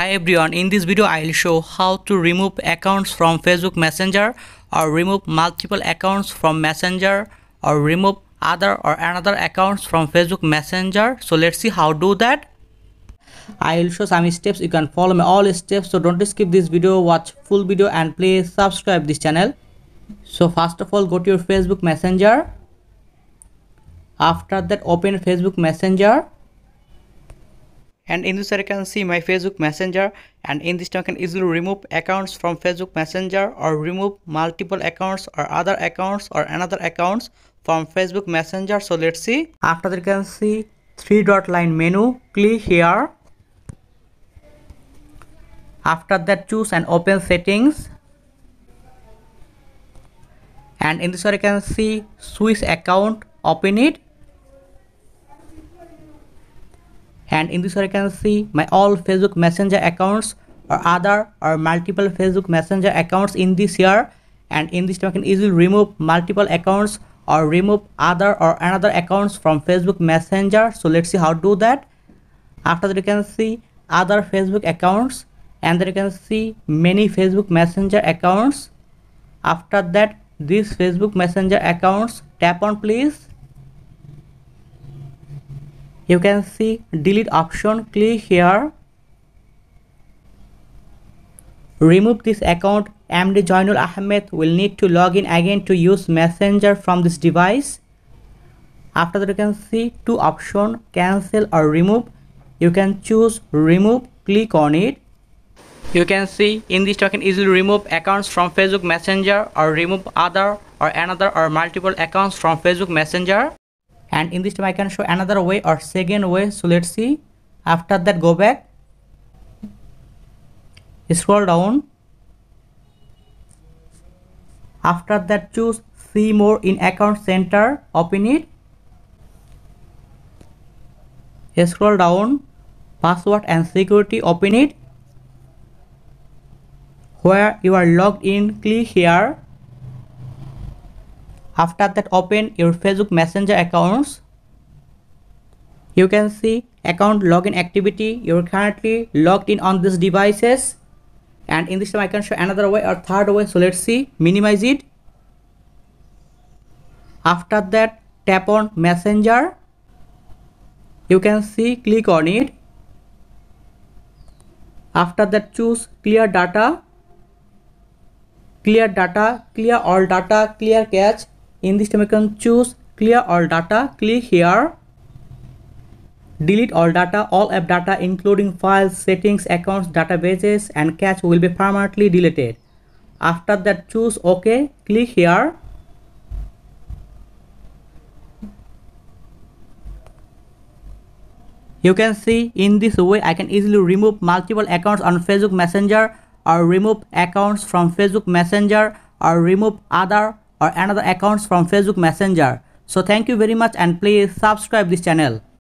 Hi everyone, in this video I will show how to remove accounts from Facebook Messenger or remove multiple accounts from Messenger or remove other or another accounts from Facebook Messenger. So let's see how do that. I will show some steps. You can follow me all steps. So don't skip this video. Watch full video and please subscribe this channel. So first of all, go to your Facebook Messenger. After that, open Facebook Messenger and in this I can see my Facebook Messenger. And in this I can easily remove accounts from Facebook Messenger or remove multiple accounts or other accounts or another accounts from Facebook Messenger. So let's see. After that you can see three dot line menu. Click here. After that choose and open settings. And in this I can see switch account. Open it and in this I can see my all Facebook Messenger accounts or other or multiple Facebook Messenger accounts in this here and in this I can easily remove multiple accounts or remove other or another accounts from Facebook Messenger. So let's see how to do that. After that you can see other Facebook accounts. And then you can see many Facebook Messenger accounts. After that these Facebook Messenger accounts tap on please you can see delete option click here. Remove this account. MD Joinul Ahmed will need to log in again to use messenger from this device. After that you can see two option cancel or remove. You can choose remove click on it. You can see in this token easily remove accounts from Facebook Messenger or remove other or another or multiple accounts from Facebook Messenger and in this time I can show another way or second way. So let's see. After that go back. Scroll down. After that choose see more in account center. Open it. Scroll down. Password and security. Open it. Where you are logged in click here after that open your facebook messenger accounts you can see account login activity you're currently logged in on these devices and in this time i can show another way or third way so let's see minimize it after that tap on messenger you can see click on it after that choose clear data clear data clear all data clear cache in this time you can choose clear all data click here delete all data all app data including files settings accounts databases and cache will be permanently deleted. After that choose ok click here. You can see in this way i can easily remove multiple accounts on facebook messenger or remove accounts from facebook messenger or remove other or another accounts from Facebook Messenger. So thank you very much and please subscribe this channel.